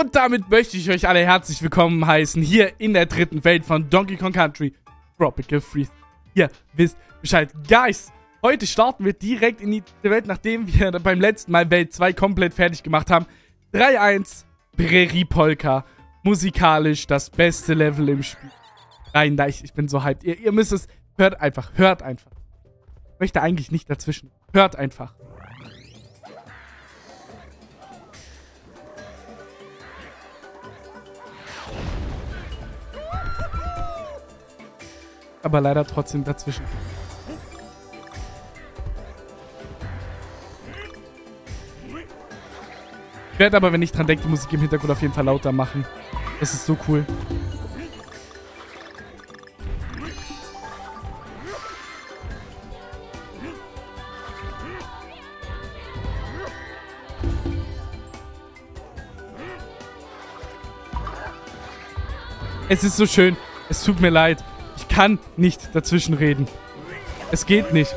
Und damit möchte ich euch alle herzlich willkommen heißen hier in der dritten Welt von Donkey Kong Country Tropical Freeze. Ihr wisst Bescheid. Guys, heute starten wir direkt in die Welt, nachdem wir beim letzten Mal Welt 2 komplett fertig gemacht haben. 3-1 Prärie Polka. Musikalisch das beste Level im Spiel. Nein, nein, ich, ich bin so hyped. Ihr, ihr müsst es. Hört einfach, hört einfach. Ich möchte eigentlich nicht dazwischen. Hört einfach. Aber leider trotzdem dazwischen. Ich werde aber, wenn ich dran denke, die Musik im Hintergrund auf jeden Fall lauter machen. Das ist so cool. Es ist so schön. Es tut mir leid kann nicht dazwischen reden. Es geht nicht.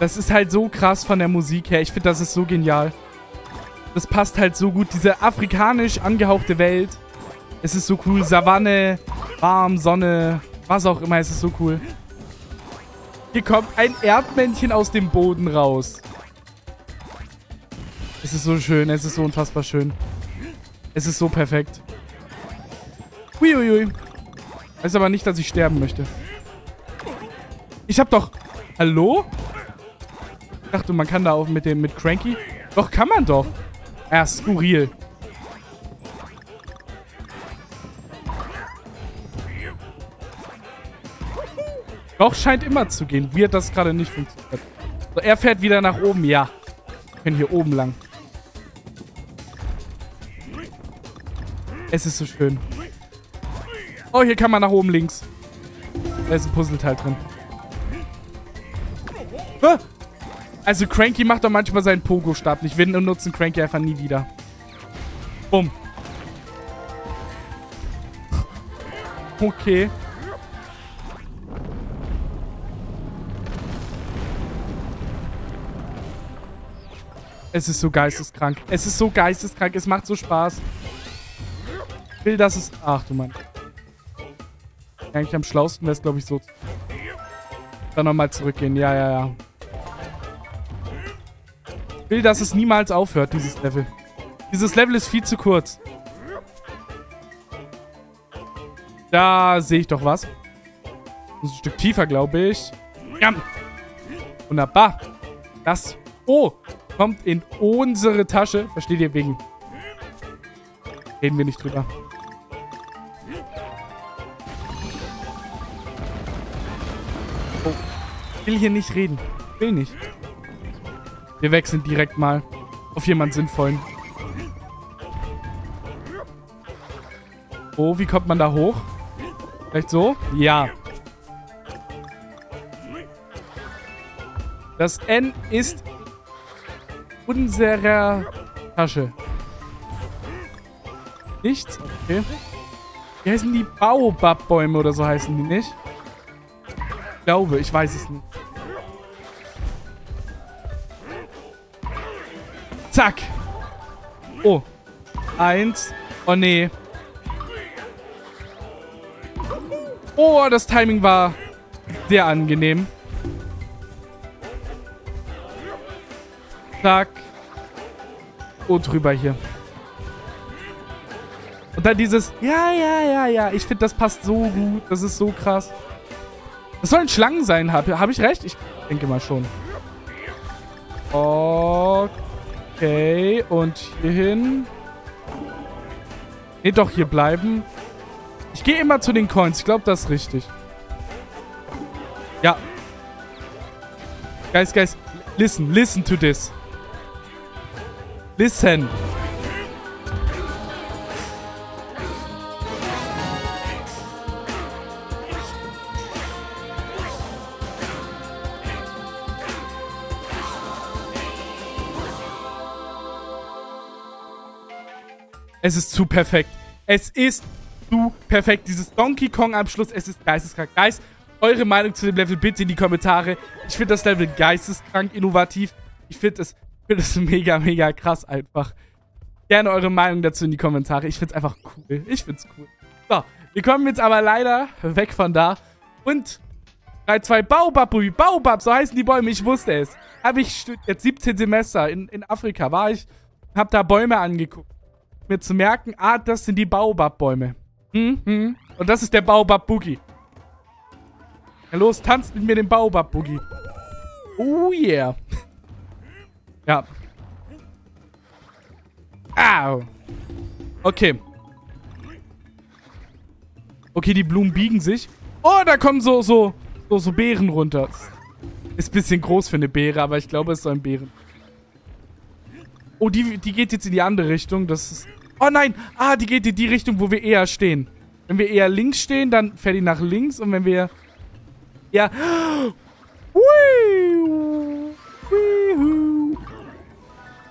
Das ist halt so krass von der Musik her. Ich finde, das ist so genial. Das passt halt so gut. Diese afrikanisch angehauchte Welt. Es ist so cool. Savanne, warm, Sonne, was auch immer. Es ist so cool. Hier kommt ein Erdmännchen aus dem Boden raus. Es ist so schön. Es ist so unfassbar schön. Es ist so perfekt. Uiuiui. Heißt aber nicht, dass ich sterben möchte. Ich hab doch... Hallo? Ich dachte, man kann da auch mit dem mit Cranky... Doch, kann man doch. Ja, skurril. Doch, scheint immer zu gehen. Wie das gerade nicht funktioniert. So, er fährt wieder nach oben. Ja. Wir können hier oben lang. Es ist so schön. Oh, hier kann man nach oben links. Da ist ein Puzzleteil drin. Also Cranky macht doch manchmal seinen Pogo-Stab nicht. Wir nutzen Cranky einfach nie wieder. Bumm. Okay. Es ist so geisteskrank. Es ist so geisteskrank. Es macht so Spaß. Ich will, dass es... Ach du Mann. Eigentlich am schlausten wäre es, glaube ich, so. Dann nochmal zurückgehen. Ja, ja, ja. Ich will, dass es niemals aufhört, dieses Level. Dieses Level ist viel zu kurz. Da sehe ich doch was. Ein Stück tiefer, glaube ich. Ja. Wunderbar. Das Oh kommt in unsere Tasche. Versteht ihr wegen? Reden wir nicht drüber. Will hier nicht reden. Will nicht. Wir wechseln direkt mal auf jemanden Sinnvollen. Oh, wie kommt man da hoch? Vielleicht so? Ja. Das N ist unserer Tasche. Nichts? Okay. Wie heißen die Baobab-Bäume oder so heißen die nicht? Ich glaube, ich weiß es nicht. Zack. Oh. Eins. Oh, nee. Oh, das Timing war sehr angenehm. Zack. Oh, drüber hier. Und dann dieses, ja, ja, ja, ja. Ich finde, das passt so gut. Das ist so krass. Das sollen Schlangen sein, habe hab ich recht? Ich denke mal schon. Okay. Okay, und hier hin. Nee, doch, hier bleiben. Ich gehe immer zu den Coins. Ich glaube, das ist richtig. Ja. Guys, guys, listen, listen to this. Listen. Es ist zu perfekt. Es ist zu perfekt. Dieses Donkey Kong Abschluss, es ist geisteskrank. Geist, eure Meinung zu dem Level bitte in die Kommentare. Ich finde das Level geisteskrank innovativ. Ich finde es, find es mega, mega krass einfach. Gerne eure Meinung dazu in die Kommentare. Ich find's einfach cool. Ich find's cool. So, wir kommen jetzt aber leider weg von da. Und 3, 2, Baobab, Baobab, so heißen die Bäume, ich wusste es. Habe ich jetzt 17 Semester in, in Afrika, war ich, hab da Bäume angeguckt. Mir zu merken, ah, das sind die Baobab-Bäume. Hm, hm. Und das ist der Baobab-Boogie. Ja, los, tanzt mit mir den Baobab-Boogie. Oh yeah. ja. Au. Okay. Okay, die Blumen biegen sich. Oh, da kommen so, so, so, so Beeren runter. Ist ein bisschen groß für eine Beere, aber ich glaube, es soll ein Beeren. Oh, die, die geht jetzt in die andere Richtung. Das ist... Oh nein! Ah, die geht in die Richtung, wo wir eher stehen. Wenn wir eher links stehen, dann fährt die nach links. Und wenn wir... Ja...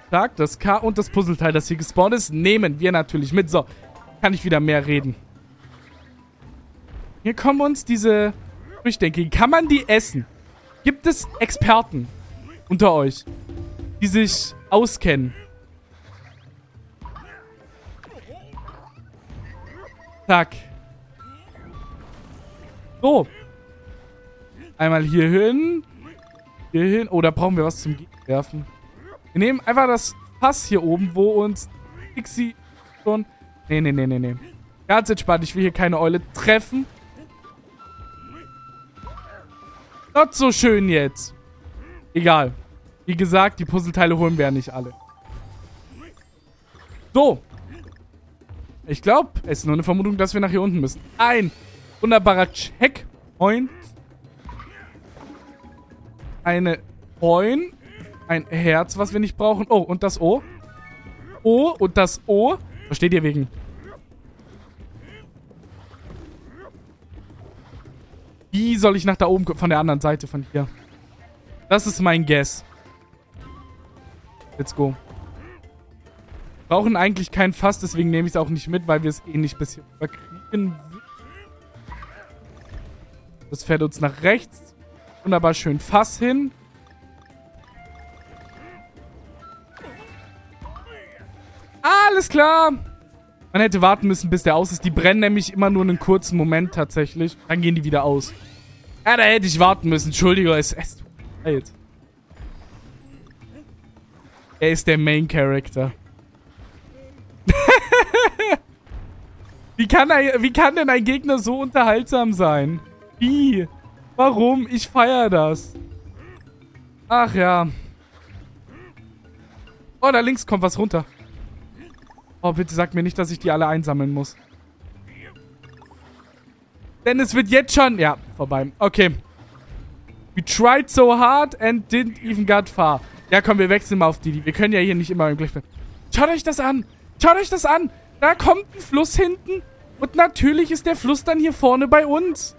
Tag, das K und das Puzzleteil, das hier gespawnt ist, nehmen wir natürlich mit. So, kann ich wieder mehr reden. Hier kommen uns diese Früchte. Kann man die essen? Gibt es Experten unter euch, die sich auskennen? Zack. So. Einmal hier hin. Hier hin. Oh, da brauchen wir was zum werfen. Wir nehmen einfach das Fass hier oben, wo uns Pixie schon... Nee, nee, nee, nee, nee. Ganz entspannt. Ich will hier keine Eule treffen. Not so schön jetzt. Egal. Wie gesagt, die Puzzleteile holen wir ja nicht alle. So. Ich glaube, es ist nur eine Vermutung, dass wir nach hier unten müssen. Ein wunderbarer Checkpoint. Eine Coin. Ein Herz, was wir nicht brauchen. Oh, und das O. O und das O. Versteht ihr wegen Wie soll ich nach da oben kommen? Von der anderen Seite, von hier. Das ist mein Guess. Let's go. Brauchen eigentlich kein Fass, deswegen nehme ich es auch nicht mit, weil wir es eh nicht bis hier überkriegen. Das fährt uns nach rechts. Wunderbar schön Fass hin. Alles klar. Man hätte warten müssen, bis der aus ist. Die brennen nämlich immer nur einen kurzen Moment tatsächlich. Dann gehen die wieder aus. Ja, da hätte ich warten müssen. Entschuldigung, es ist leid. Er ist der Main Character. Wie, kann er, wie kann denn ein Gegner so unterhaltsam sein? Wie? Warum? Ich feiere das. Ach ja. Oh, da links kommt was runter. Oh, bitte sag mir nicht, dass ich die alle einsammeln muss. Denn es wird jetzt schon... Ja, vorbei. Okay. We tried so hard and didn't even get far. Ja, komm, wir wechseln mal auf die. Wir können ja hier nicht immer im Gleich Schaut euch das an. Schaut euch das an. Da kommt ein Fluss hinten. Und natürlich ist der Fluss dann hier vorne bei uns.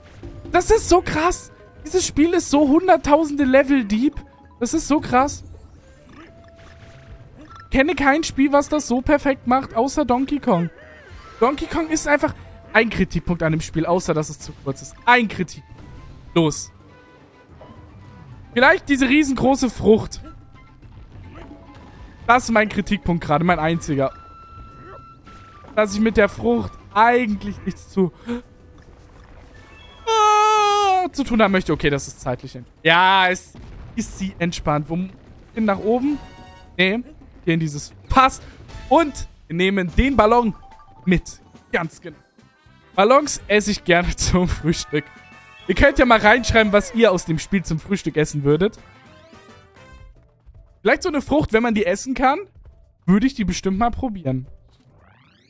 Das ist so krass. Dieses Spiel ist so hunderttausende Level deep. Das ist so krass. Ich kenne kein Spiel, was das so perfekt macht, außer Donkey Kong. Donkey Kong ist einfach... Ein Kritikpunkt an dem Spiel, außer dass es zu kurz ist. Ein Kritik. Los. Vielleicht diese riesengroße Frucht. Das ist mein Kritikpunkt gerade, mein einziger. Dass ich mit der Frucht eigentlich nichts zu... Ah, zu tun haben möchte. Okay, das ist zeitlich. Ja, es ist sie entspannt. Wo hin nach oben? Nee. Hier in dieses Pass. Und wir nehmen den Ballon mit. Ganz genau. Ballons esse ich gerne zum Frühstück. Ihr könnt ja mal reinschreiben, was ihr aus dem Spiel zum Frühstück essen würdet. Vielleicht so eine Frucht, wenn man die essen kann, würde ich die bestimmt mal probieren.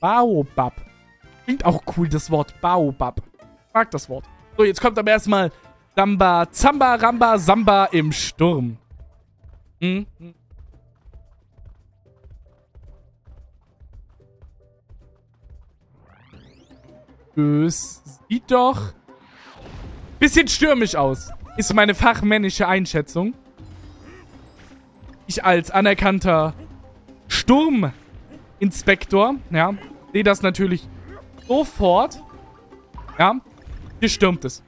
Baobab. Klingt auch cool, das Wort Baobab. Ich mag das Wort. So, jetzt kommt aber erstmal Samba, Zamba, Ramba, Samba im Sturm. Hm? Es sieht doch bisschen stürmisch aus. Ist meine fachmännische Einschätzung. Ich als anerkannter Sturminspektor, ja, sehe das natürlich sofort. Ja, hier stürmt es.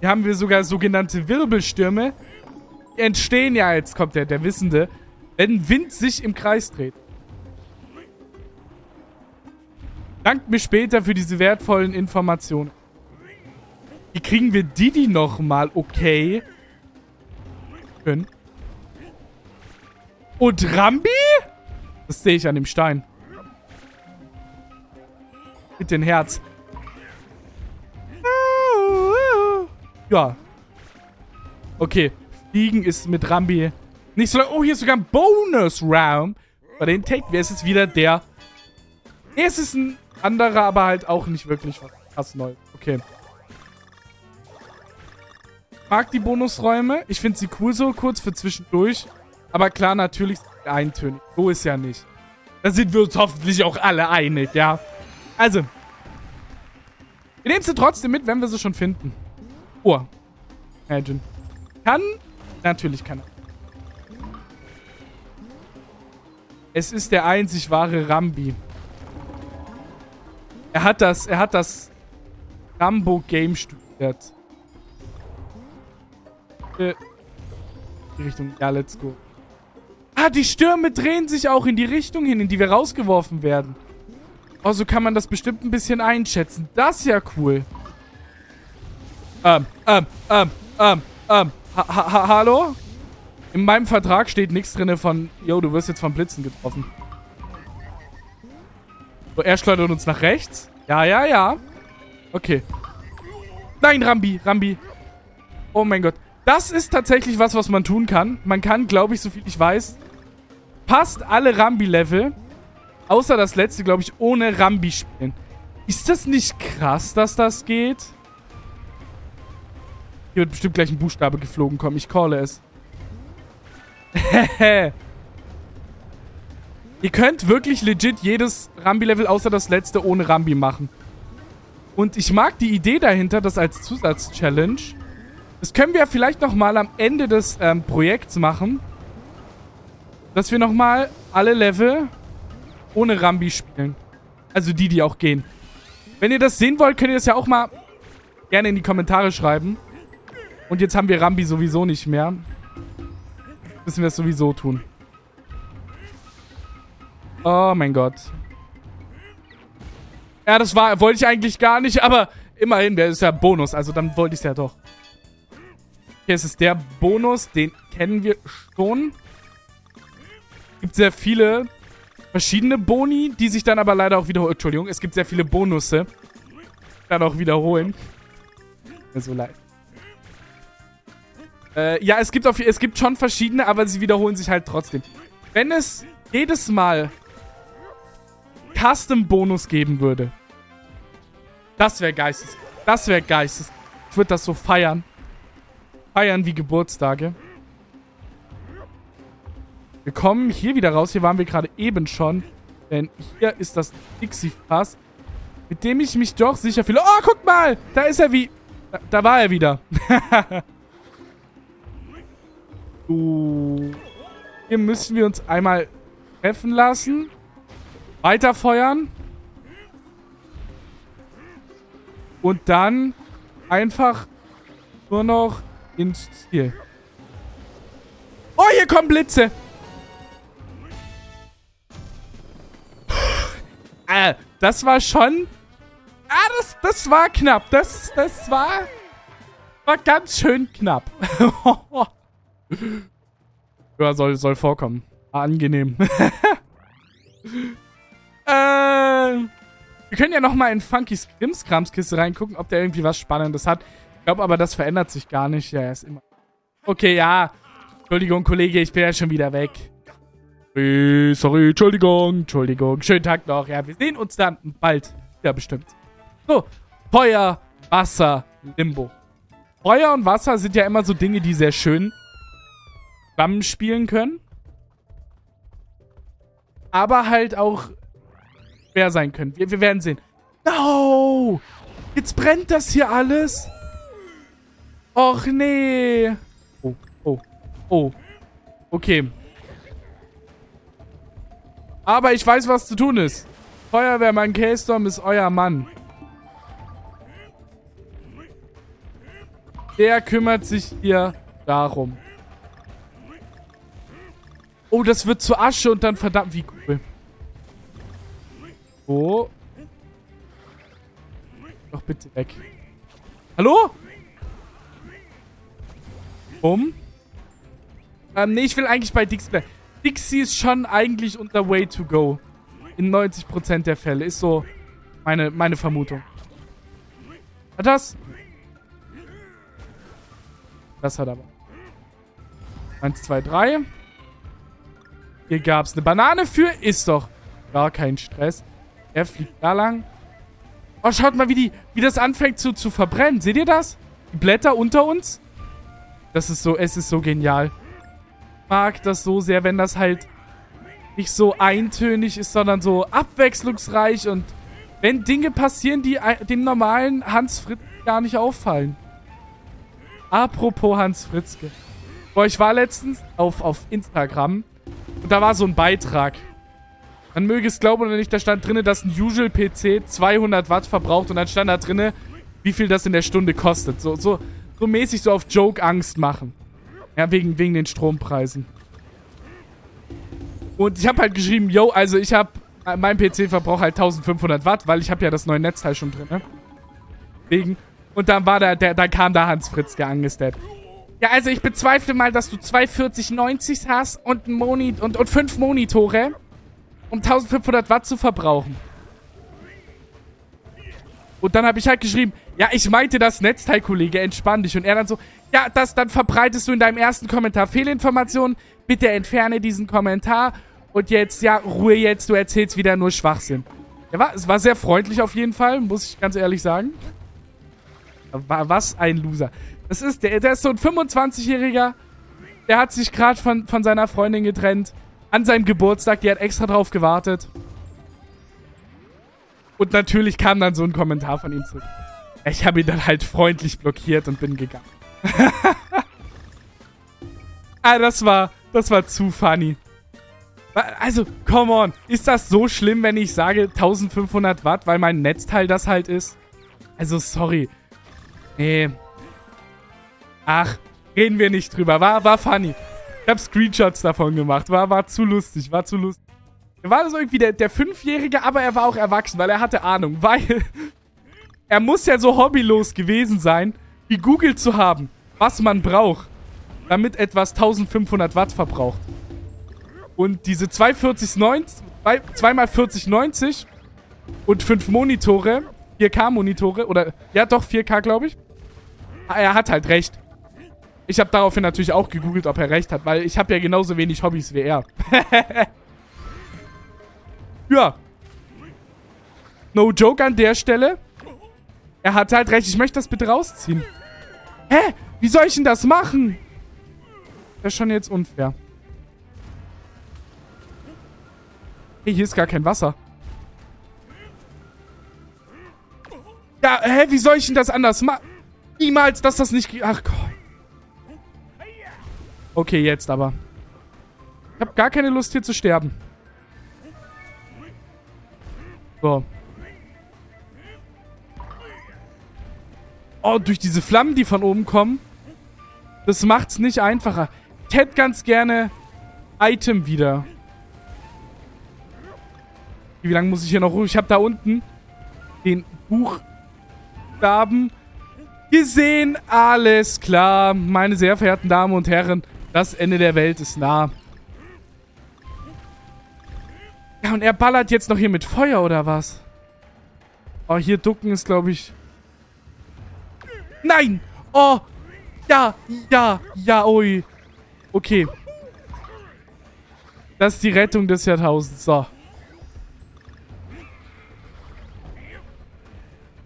Hier haben wir sogar sogenannte Wirbelstürme. Die entstehen ja, jetzt kommt der, der Wissende, wenn Wind sich im Kreis dreht. Dankt mir später für diese wertvollen Informationen. Wie kriegen wir Didi nochmal? Okay. Können. Und Rambi? Das sehe ich an dem Stein. Mit dem Herz. Ja. Okay. Fliegen ist mit Rambi nicht so lang. Oh, hier ist sogar ein Bonus-Round. Bei den Take. Wer ist jetzt wieder der? Nee, es ist ein anderer, aber halt auch nicht wirklich was krass neu. Okay. Mag die Bonusräume. Ich finde sie cool so, kurz für zwischendurch. Aber klar, natürlich eintönig. So ist ja nicht. Da sind wir uns hoffentlich auch alle einig, ja. Also. Wir nehmen sie trotzdem mit, wenn wir sie schon finden. Oh. Imagine. Kann? Natürlich kann er. Es ist der einzig wahre Rambi. Er hat das, er hat das Rambo-Game studiert. Äh, die Richtung, ja, let's go. Ah, die Stürme drehen sich auch in die Richtung hin, in die wir rausgeworfen werden. Oh, so kann man das bestimmt ein bisschen einschätzen. Das ist ja cool. Ähm, ähm, ähm, ähm, ähm. Ha ha hallo? In meinem Vertrag steht nichts drin von, yo, du wirst jetzt von Blitzen getroffen. So, er schleudert uns nach rechts. Ja, ja, ja. Okay. Nein, Rambi, Rambi. Oh mein Gott. Das ist tatsächlich was, was man tun kann. Man kann, glaube ich, so viel ich weiß, fast alle Rambi-Level, außer das letzte, glaube ich, ohne Rambi spielen. Ist das nicht krass, dass das geht? Hier wird bestimmt gleich ein Buchstabe geflogen kommen. Ich calle es. Ihr könnt wirklich legit jedes Rambi-Level außer das letzte ohne Rambi machen. Und ich mag die Idee dahinter, das als Zusatz-Challenge. Das können wir vielleicht nochmal am Ende des ähm, Projekts machen. Dass wir nochmal alle Level ohne Rambi spielen. Also die, die auch gehen. Wenn ihr das sehen wollt, könnt ihr das ja auch mal gerne in die Kommentare schreiben. Und jetzt haben wir Rambi sowieso nicht mehr. Müssen wir es sowieso tun. Oh mein Gott. Ja, das war, wollte ich eigentlich gar nicht, aber immerhin, der ist ja Bonus, also dann wollte ich es ja doch. Hier ist es der Bonus, den kennen wir schon. Gibt sehr viele verschiedene Boni, die sich dann aber leider auch wiederholen. Entschuldigung, es gibt sehr viele Bonusse, dann auch wiederholen. Mir so leid. Äh, ja, es gibt, auf, es gibt schon verschiedene, aber sie wiederholen sich halt trotzdem. Wenn es jedes Mal Custom-Bonus geben würde. Das wäre geistes. Das wäre geistes. Ich würde das so feiern. Feiern wie Geburtstage. Wir kommen hier wieder raus. Hier waren wir gerade eben schon. Denn hier ist das Dixie-Fass. Mit dem ich mich doch sicher fühle. Oh, guck mal! Da ist er wie... Da, da war er wieder. uh, hier müssen wir uns einmal treffen lassen. Weiterfeuern. Und dann einfach nur noch ins Ziel. Oh, hier kommen Blitze. Ah, das war schon... Ah, das, das war knapp. Das, das war... War ganz schön knapp. ja, soll, soll vorkommen. Angenehm. Äh, wir können ja nochmal in Funkys Krimskramskiste reingucken, ob der irgendwie was Spannendes hat. Ich glaube aber, das verändert sich gar nicht. Ja, er ist immer... Okay, ja. Entschuldigung, Kollege, ich bin ja schon wieder weg. Sorry, sorry, Entschuldigung, Entschuldigung. Schönen Tag noch. Ja, wir sehen uns dann bald. Ja, bestimmt. So, Feuer, Wasser, Limbo. Feuer und Wasser sind ja immer so Dinge, die sehr schön zusammenspielen können. Aber halt auch schwer sein können. Wir, wir werden sehen. No! Jetzt brennt das hier alles. Och, nee. Oh, oh, oh. Okay. Aber ich weiß, was zu tun ist. Feuerwehrmann K-Storm ist euer Mann. Der kümmert sich hier darum. Oh, das wird zu Asche und dann verdammt wie cool. Oh. Doch bitte weg. Hallo? Um? Ähm, nee, ich will eigentlich bei Dixie bleiben. Dixie ist schon eigentlich unter Way to go. In 90% der Fälle. Ist so meine, meine Vermutung. Hat das? Das hat aber. Eins, zwei, drei. Hier gab es eine Banane für. Ist doch gar kein Stress. Er fliegt da lang. Oh, schaut mal, wie, die, wie das anfängt zu, zu verbrennen. Seht ihr das? Die Blätter unter uns? Das ist so, es ist so genial. Mag das so sehr, wenn das halt nicht so eintönig ist, sondern so abwechslungsreich und wenn Dinge passieren, die dem normalen Hans Fritz gar nicht auffallen. Apropos Hans Fritzke. Boah, ich war letztens auf, auf Instagram und da war so ein Beitrag. Man möge es glauben oder nicht, da stand drin, dass ein Usual PC 200 Watt verbraucht und dann stand da drin, wie viel das in der Stunde kostet. So, so, so mäßig so auf Joke Angst machen. Ja, wegen, wegen den Strompreisen. Und ich habe halt geschrieben, yo, also ich habe, mein PC verbraucht halt 1500 Watt, weil ich habe ja das neue Netzteil schon drin, ne? Wegen. Und dann war da, der, dann kam da Hans Fritzke angesteppt. Ja, also ich bezweifle mal, dass du zwei 4090s hast und, ein Moni und, und fünf Monitore um 1500 Watt zu verbrauchen. Und dann habe ich halt geschrieben, ja, ich meinte das Netzteil, Kollege, entspann dich. Und er dann so, ja, das, dann verbreitest du in deinem ersten Kommentar Fehlinformationen. Bitte entferne diesen Kommentar. Und jetzt, ja, Ruhe jetzt, du erzählst wieder nur Schwachsinn. Ja, war, es war sehr freundlich auf jeden Fall, muss ich ganz ehrlich sagen. Was ein Loser. Das ist, der, der ist so ein 25-Jähriger, der hat sich gerade von, von seiner Freundin getrennt an seinem Geburtstag. Die hat extra drauf gewartet. Und natürlich kam dann so ein Kommentar von ihm zurück. Ich habe ihn dann halt freundlich blockiert und bin gegangen. ah, das war, das war zu funny. Also, come on. Ist das so schlimm, wenn ich sage 1500 Watt, weil mein Netzteil das halt ist? Also, sorry. Nee. Ach, reden wir nicht drüber. War, war funny. Ich habe Screenshots davon gemacht. War, war zu lustig, war zu lustig. War so irgendwie der, der Fünfjährige, aber er war auch erwachsen, weil er hatte Ahnung. Weil er muss ja so hobbylos gewesen sein, wie Google zu haben, was man braucht, damit etwas 1500 Watt verbraucht. Und diese 24090, 2 x 4090 und 5 Monitore, 4K-Monitore, oder, ja doch, 4K, glaube ich. Er hat halt recht. Ich habe daraufhin natürlich auch gegoogelt, ob er recht hat, weil ich habe ja genauso wenig Hobbys wie er. ja. No joke an der Stelle. Er hat halt recht. Ich möchte das bitte rausziehen. Hä? Wie soll ich denn das machen? Das ist schon jetzt unfair. Hey, hier ist gar kein Wasser. Ja, hä? Wie soll ich denn das anders machen? Niemals, dass das nicht... Ach Gott. Okay, jetzt aber. Ich habe gar keine Lust, hier zu sterben. So. Oh, durch diese Flammen, die von oben kommen. Das macht's nicht einfacher. Ich hätte ganz gerne Item wieder. Wie lange muss ich hier noch ruhen? Ich habe da unten den Buchstaben gesehen. Alles klar, meine sehr verehrten Damen und Herren. Das Ende der Welt ist nah. Ja, und er ballert jetzt noch hier mit Feuer, oder was? Oh, hier ducken ist, glaube ich... Nein! Oh! Ja, ja, ja, ui. Okay. Das ist die Rettung des Jahrtausends. So.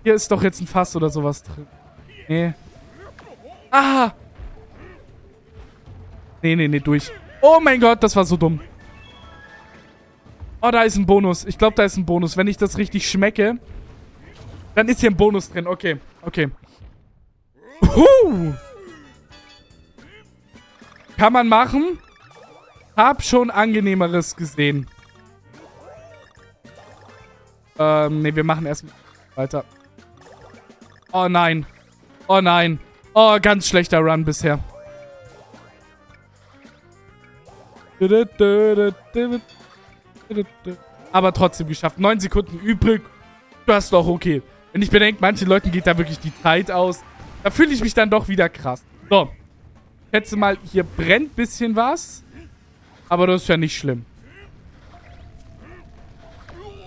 Hier ist doch jetzt ein Fass oder sowas drin. Nee. Ah! Nee, nee, nee, durch. Oh mein Gott, das war so dumm. Oh, da ist ein Bonus. Ich glaube, da ist ein Bonus. Wenn ich das richtig schmecke, dann ist hier ein Bonus drin. Okay, okay. Huh. Kann man machen. Hab schon angenehmeres gesehen. Ähm, nee, wir machen erst weiter. Oh nein. Oh nein. Oh, ganz schlechter Run bisher. Aber trotzdem geschafft. Neun Sekunden übrig. Das ist doch okay. Wenn ich bedenke, manchen Leuten geht da wirklich die Zeit aus. Da fühle ich mich dann doch wieder krass. So. Ich schätze mal, hier brennt ein bisschen was. Aber das ist ja nicht schlimm.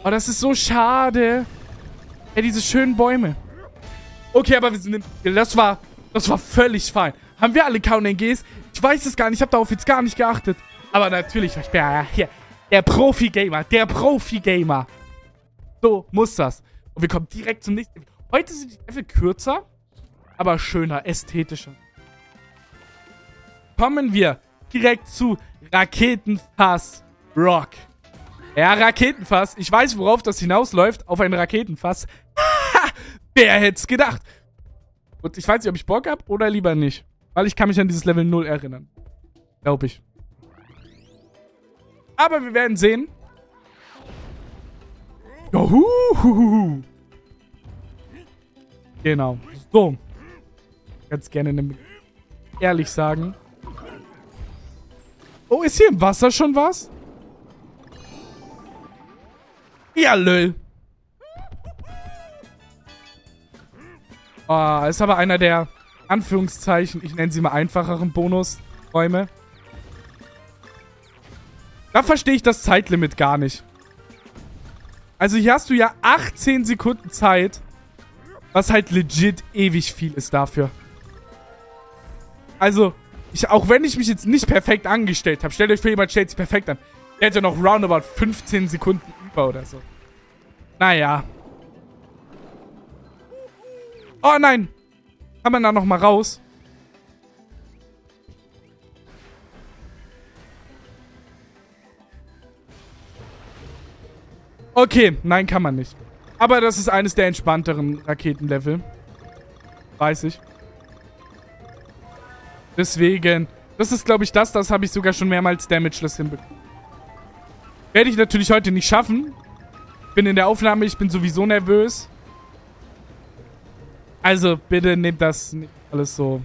Oh, das ist so schade. Ja, diese schönen Bäume. Okay, aber wir sind im... Das war... Das war völlig fein. Haben wir alle KNGs? Ich weiß es gar nicht. Ich habe darauf jetzt gar nicht geachtet. Aber natürlich, ich bin ja hier der Profi-Gamer. Der Profi-Gamer. So muss das. Und wir kommen direkt zum nächsten. Heute sind die Level kürzer, aber schöner, ästhetischer. Kommen wir direkt zu Raketenfass Rock. Ja, Raketenfass. Ich weiß, worauf das hinausläuft. Auf ein Raketenfass. Wer hätte es gedacht? Und ich weiß nicht, ob ich Bock habe oder lieber nicht. Weil ich kann mich an dieses Level 0 erinnern. Glaube ich. Aber wir werden sehen. Juhu. Genau. So. Ganz gerne nämlich ehrlich sagen. Oh, ist hier im Wasser schon was? Ja, lol. Oh, ist aber einer der Anführungszeichen, ich nenne sie mal einfacheren Bonusräume. Da verstehe ich das Zeitlimit gar nicht. Also hier hast du ja 18 Sekunden Zeit, was halt legit ewig viel ist dafür. Also, ich, auch wenn ich mich jetzt nicht perfekt angestellt habe, stellt euch vor, jemand stellt sich perfekt an. Der hätte noch roundabout 15 Sekunden über oder so. Naja. Oh nein. Kann man da nochmal raus? Okay, nein, kann man nicht. Aber das ist eines der entspannteren Raketenlevel. Weiß ich. Deswegen, das ist, glaube ich, das. Das habe ich sogar schon mehrmals damageless hinbekommen. Werde ich natürlich heute nicht schaffen. Bin in der Aufnahme, ich bin sowieso nervös. Also, bitte nehmt das nicht alles so.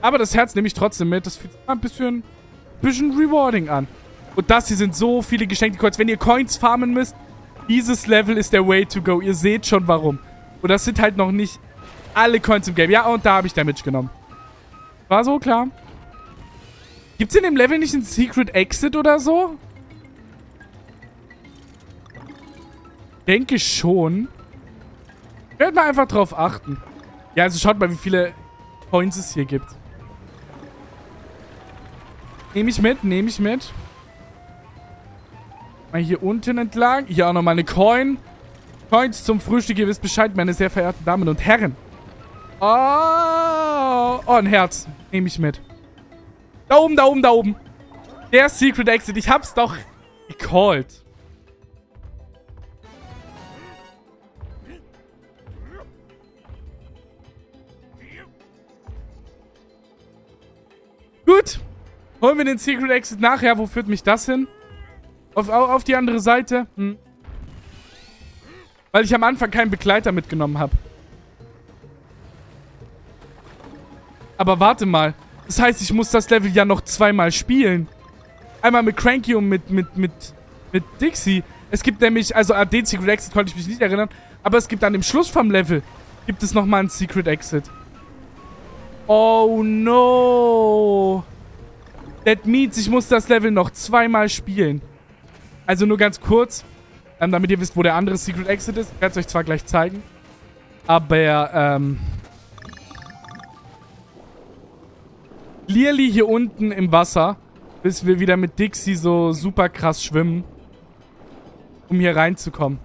Aber das Herz nehme ich trotzdem mit. Das fühlt sich ein bisschen, bisschen rewarding an. Und das hier sind so viele geschenkte Coins. Wenn ihr Coins farmen müsst, dieses Level ist der Way to go. Ihr seht schon warum. Und das sind halt noch nicht alle Coins im Game. Ja, und da habe ich Damage genommen. War so klar. Gibt es in dem Level nicht einen Secret Exit oder so? Denke schon. Werden wir einfach drauf achten. Ja, also schaut mal, wie viele Coins es hier gibt. Nehme ich mit, nehme ich mit. Mal hier unten entlang. Hier auch nochmal eine Coin. Coins zum Frühstück. Ihr wisst Bescheid, meine sehr verehrten Damen und Herren. Oh, oh ein Herz. Nehme ich mit. Da oben, da oben, da oben. Der Secret Exit. Ich hab's doch gecallt. Gut. Holen wir den Secret Exit nachher. Wo führt mich das hin? Auf, auf die andere Seite? Hm. Weil ich am Anfang keinen Begleiter mitgenommen habe. Aber warte mal. Das heißt, ich muss das Level ja noch zweimal spielen. Einmal mit Cranky und mit, mit, mit, mit Dixie. Es gibt nämlich, also an den Secret Exit konnte ich mich nicht erinnern, aber es gibt an dem Schluss vom Level, gibt es nochmal einen Secret Exit. Oh no. That means, ich muss das Level noch zweimal spielen. Also nur ganz kurz, ähm, damit ihr wisst, wo der andere Secret Exit ist. Ich werde es euch zwar gleich zeigen, aber ähm... Clearly hier unten im Wasser, bis wir wieder mit Dixie so super krass schwimmen, um hier reinzukommen.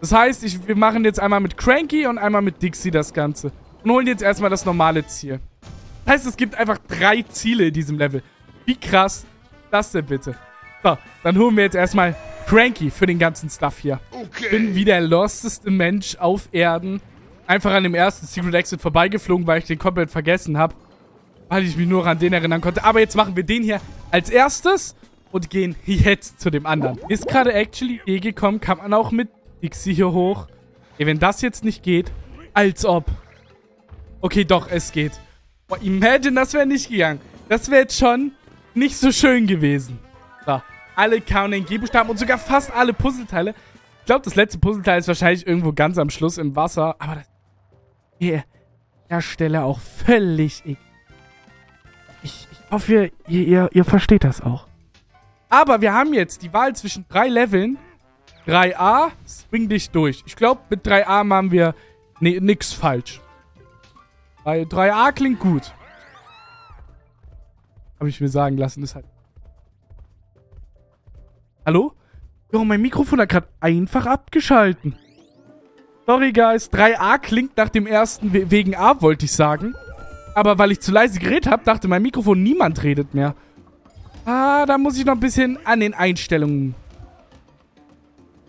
Das heißt, ich, wir machen jetzt einmal mit Cranky und einmal mit Dixie das Ganze. Und holen jetzt erstmal das normale Ziel. Das heißt, es gibt einfach drei Ziele in diesem Level. Wie krass das denn bitte? So, dann holen wir jetzt erstmal Cranky für den ganzen Stuff hier. Okay. Bin wie der losteste Mensch auf Erden. Einfach an dem ersten Secret Exit vorbeigeflogen, weil ich den komplett vergessen habe. Weil ich mich nur an den erinnern konnte. Aber jetzt machen wir den hier als erstes und gehen jetzt zu dem anderen. Ist gerade actually eh gekommen, kann man auch mit Dixie hier hoch. Ey, wenn das jetzt nicht geht, als ob. Okay, doch, es geht. Boah, imagine, das wäre nicht gegangen. Das wäre jetzt schon nicht so schön gewesen. So, alle KNG-Buchstaben und sogar fast alle Puzzleteile. Ich glaube, das letzte Puzzleteil ist wahrscheinlich irgendwo ganz am Schluss im Wasser. Aber das der Stelle auch völlig ich hoffe, ihr, ihr, ihr versteht das auch. Aber wir haben jetzt die Wahl zwischen drei Leveln. 3a, swing dich durch. Ich glaube, mit 3a machen wir nix falsch. Weil 3a klingt gut. Habe ich mir sagen lassen, ist halt... Hallo? Jo, mein Mikrofon hat gerade einfach abgeschalten. Sorry, guys. 3a klingt nach dem ersten We wegen A, wollte ich sagen. Aber weil ich zu leise geredet habe, dachte mein Mikrofon, niemand redet mehr. Ah, da muss ich noch ein bisschen an den Einstellungen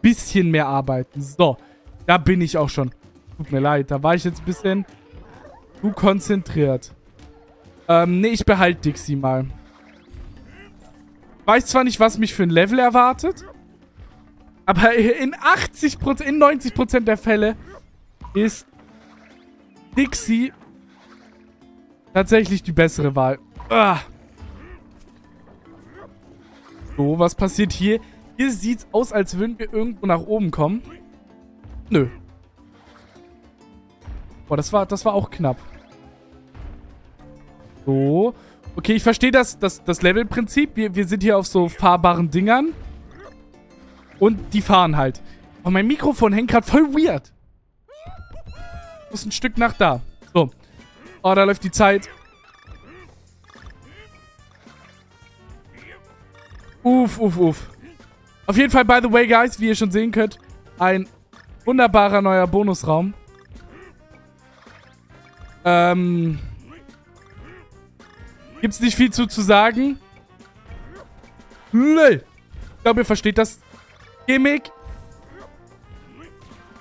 bisschen mehr arbeiten. So, da bin ich auch schon. Tut mir leid, da war ich jetzt ein bisschen zu konzentriert. Ähm, nee, ich behalte Dixie mal. Weiß zwar nicht, was mich für ein Level erwartet. Aber in 80%, in 90% der Fälle ist Dixie tatsächlich die bessere Wahl. Ah. So, was passiert hier? Hier sieht es aus, als würden wir irgendwo nach oben kommen. Nö. Boah, das war, das war auch knapp. So. Okay, ich verstehe das, das, das Levelprinzip. Wir, wir sind hier auf so fahrbaren Dingern. Und die fahren halt. Aber mein Mikrofon hängt gerade voll weird. Muss ein Stück nach da. Oh, da läuft die Zeit. Uff, uff, uff. Auf jeden Fall, by the way, guys, wie ihr schon sehen könnt, ein wunderbarer neuer Bonusraum. Ähm... Gibt's nicht viel zu, zu sagen. Ich glaube, ihr versteht das Gimmick.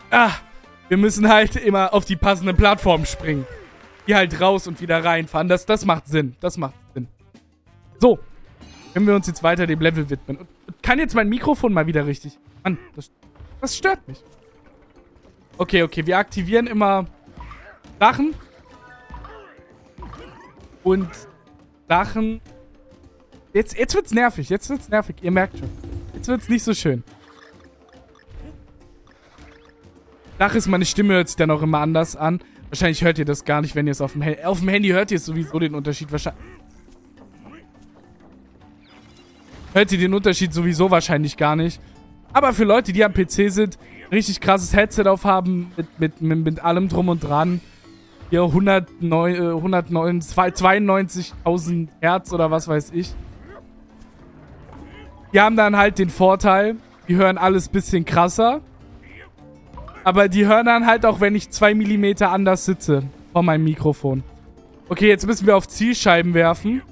Ah, wir müssen halt immer auf die passende Plattform springen. Hier halt raus und wieder reinfahren. Das, das macht Sinn. Das macht Sinn. So. Können wir uns jetzt weiter dem Level widmen. Und kann jetzt mein Mikrofon mal wieder richtig... Mann, das, das stört mich. Okay, okay. Wir aktivieren immer Sachen. Und Sachen... Jetzt, jetzt wird's nervig. Jetzt wird's nervig. Ihr merkt schon. Jetzt wird's nicht so schön. Dach ist, meine Stimme hört sich dann auch immer anders an. Wahrscheinlich hört ihr das gar nicht, wenn ihr es auf dem Handy... Auf dem Handy hört ihr sowieso den Unterschied wahrscheinlich... Hört ihr den Unterschied sowieso wahrscheinlich gar nicht. Aber für Leute, die am PC sind, richtig krasses Headset aufhaben, mit, mit, mit, mit allem drum und dran. Hier 192.000 Hertz oder was weiß ich. Die haben dann halt den Vorteil, die hören alles bisschen krasser. Aber die hören dann halt auch, wenn ich zwei Millimeter anders sitze vor meinem Mikrofon. Okay, jetzt müssen wir auf Zielscheiben werfen.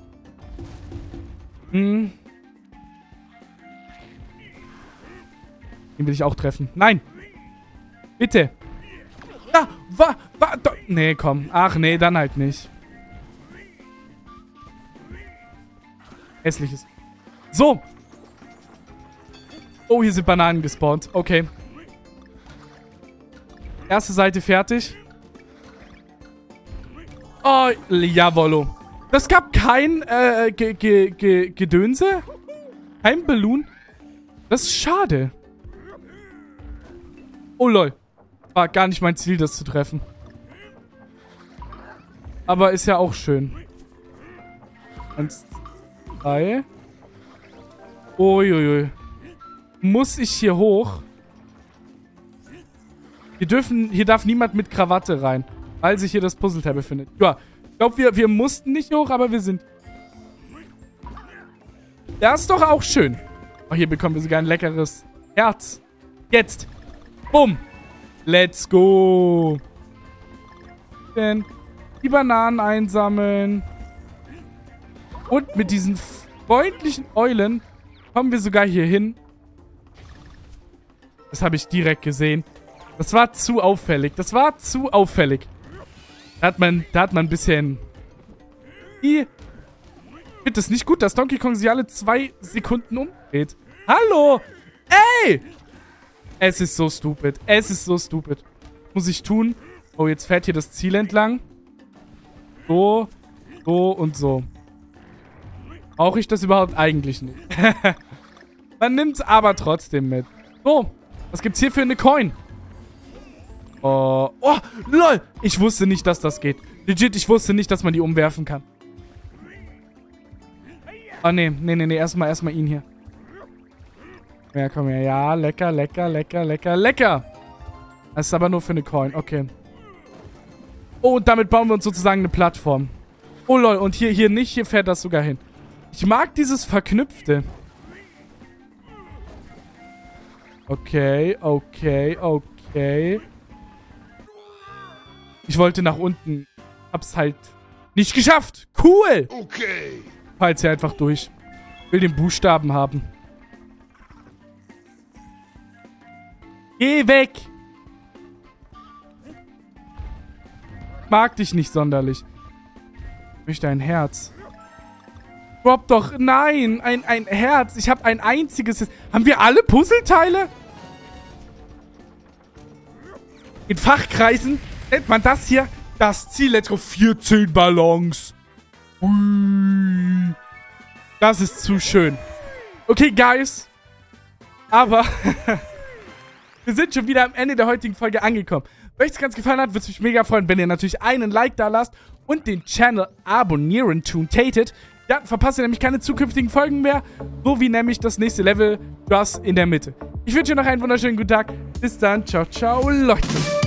Hm. Den will ich auch treffen. Nein! Bitte! Ah, wa, wa, do, Nee, komm. Ach, nee, dann halt nicht. Hässliches. So! Oh, hier sind Bananen gespawnt. Okay. Erste Seite fertig. Oh, jawollo. Das gab kein äh, G G G Gedönse? Kein Balloon? Das ist schade. Oh lol. War gar nicht mein Ziel, das zu treffen. Aber ist ja auch schön. Eins, zwei. Uiuiui. Muss ich hier hoch? Hier dürfen, hier darf niemand mit Krawatte rein, weil sich hier das Puzzleteil befindet. Ja, ich glaube, wir, wir mussten nicht hoch, aber wir sind... Das ist doch auch schön. Oh, hier bekommen wir sogar ein leckeres Herz. Jetzt. Bumm. Let's go. Denn die Bananen einsammeln. Und mit diesen freundlichen Eulen kommen wir sogar hier hin. Das habe ich direkt gesehen. Das war zu auffällig. Das war zu auffällig. Da hat man, da hat man ein bisschen... Ich finde es nicht gut, dass Donkey Kong sich alle zwei Sekunden umdreht. Hallo! Ey! Es ist so stupid. Es ist so stupid. Muss ich tun. Oh, jetzt fährt hier das Ziel entlang. So. So und so. Brauche ich das überhaupt eigentlich nicht? Man nimmt es aber trotzdem mit. So, was gibt's hier für eine Coin? Oh, oh, lol. Ich wusste nicht, dass das geht. Legit, ich wusste nicht, dass man die umwerfen kann. Oh, nee, nee, nee, nee. Erstmal, erstmal ihn hier. Ja, komm her. Ja, lecker, lecker, lecker, lecker, lecker. Das ist aber nur für eine Coin. Okay. Oh, und damit bauen wir uns sozusagen eine Plattform. Oh, lol. Und hier, hier nicht. Hier fährt das sogar hin. Ich mag dieses Verknüpfte. Okay, okay, okay. Ich wollte nach unten. Hab's halt nicht geschafft. Cool. Okay. Fahr jetzt hier einfach durch. Will den Buchstaben haben. Geh weg. Mag dich nicht sonderlich. Ich möchte ein Herz. Drop doch. Nein, ein, ein Herz. Ich habe ein einziges. Haben wir alle Puzzleteile? In Fachkreisen nennt man das hier das Ziel. Let's go. 14 Ballons. Das ist zu schön. Okay, Guys. Aber wir sind schon wieder am Ende der heutigen Folge angekommen. Wenn euch das ganz gefallen hat, würde es mich mega freuen, wenn ihr natürlich einen Like da lasst und den Channel abonnieren tun tätet. Dann verpasst ihr nämlich keine zukünftigen Folgen mehr, so wie nämlich das nächste Level, das in der Mitte. Ich wünsche euch noch einen wunderschönen guten Tag. Bis dann. Ciao, ciao, Leute.